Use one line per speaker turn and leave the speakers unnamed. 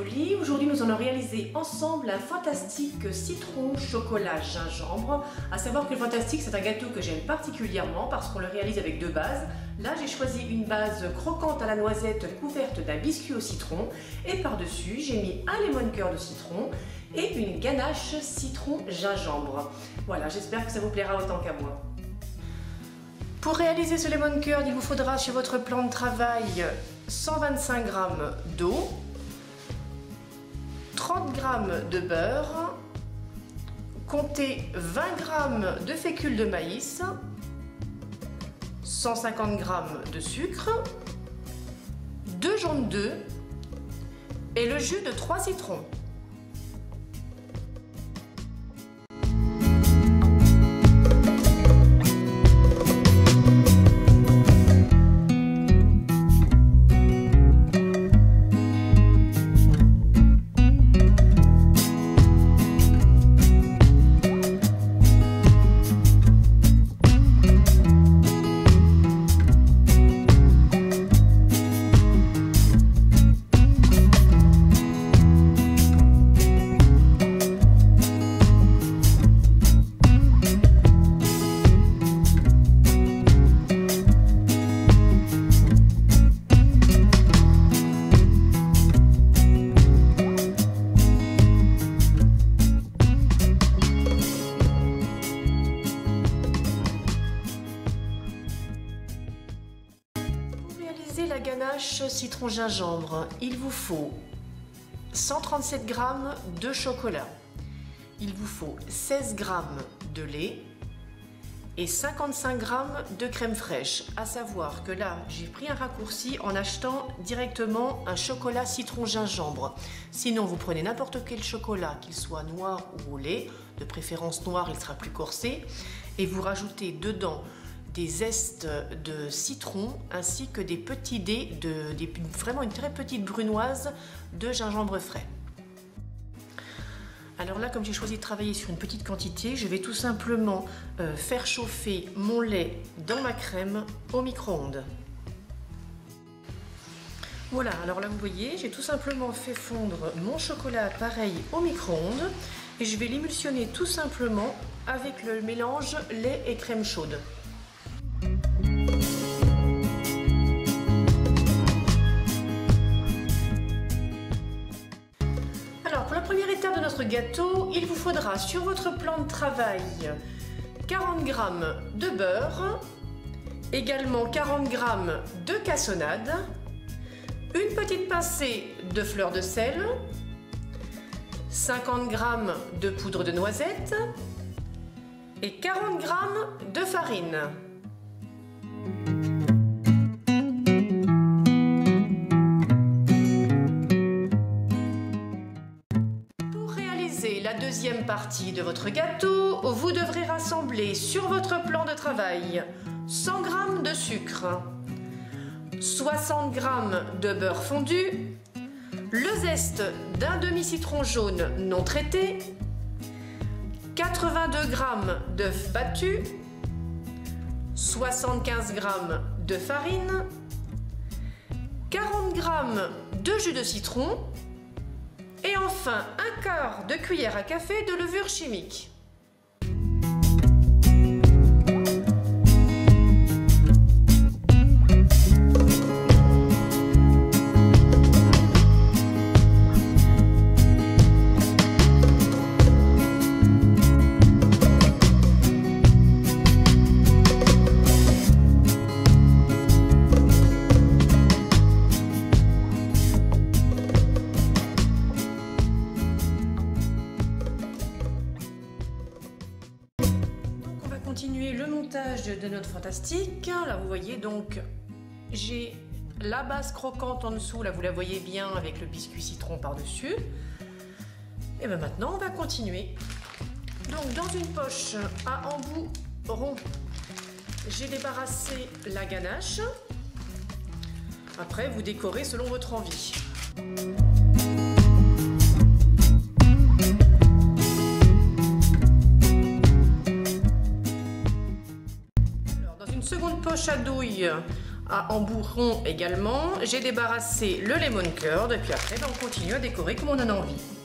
Aujourd'hui, nous allons réaliser ensemble un fantastique citron chocolat gingembre. À savoir que le fantastique, c'est un gâteau que j'aime particulièrement parce qu'on le réalise avec deux bases. Là, j'ai choisi une base croquante à la noisette couverte d'un biscuit au citron. Et par-dessus, j'ai mis un lemon cœur de citron et une ganache citron gingembre. Voilà, j'espère que ça vous plaira autant qu'à moi. Pour réaliser ce lemon curd, il vous faudra sur votre plan de travail 125 g d'eau, 30 g de beurre, comptez 20 g de fécule de maïs, 150 g de sucre, 2 jaunes d'œufs et le jus de 3 citrons. La ganache citron gingembre, il vous faut 137 g de chocolat, il vous faut 16 g de lait et 55 g de crème fraîche. À savoir que là, j'ai pris un raccourci en achetant directement un chocolat citron gingembre. Sinon, vous prenez n'importe quel chocolat, qu'il soit noir ou au lait, de préférence noir, il sera plus corsé, et vous rajoutez dedans des zestes de citron ainsi que des petits dés, de, vraiment une très petite brunoise de gingembre frais. Alors là, comme j'ai choisi de travailler sur une petite quantité, je vais tout simplement euh, faire chauffer mon lait dans ma crème au micro-ondes. Voilà, alors là vous voyez, j'ai tout simplement fait fondre mon chocolat pareil au micro-ondes et je vais l'émulsionner tout simplement avec le mélange lait et crème chaude. Gâteau, il vous faudra sur votre plan de travail 40 g de beurre, également 40 g de cassonade, une petite pincée de fleur de sel, 50 g de poudre de noisette et 40 g de farine. Deuxième partie de votre gâteau, vous devrez rassembler sur votre plan de travail 100 g de sucre, 60 g de beurre fondu, le zeste d'un demi-citron jaune non traité, 82 g d'œufs battus, 75 g de farine, 40 g de jus de citron, et enfin, un quart de cuillère à café de levure chimique. Le montage de notre fantastique. Là, vous voyez donc, j'ai la base croquante en dessous. Là, vous la voyez bien avec le biscuit citron par-dessus. Et bien maintenant, on va continuer. Donc, dans une poche à embout rond, j'ai débarrassé la ganache. Après, vous décorez selon votre envie. Poche à douille à embourron également. J'ai débarrassé le lemon curd et puis après ben, on continue à décorer comme on en a envie.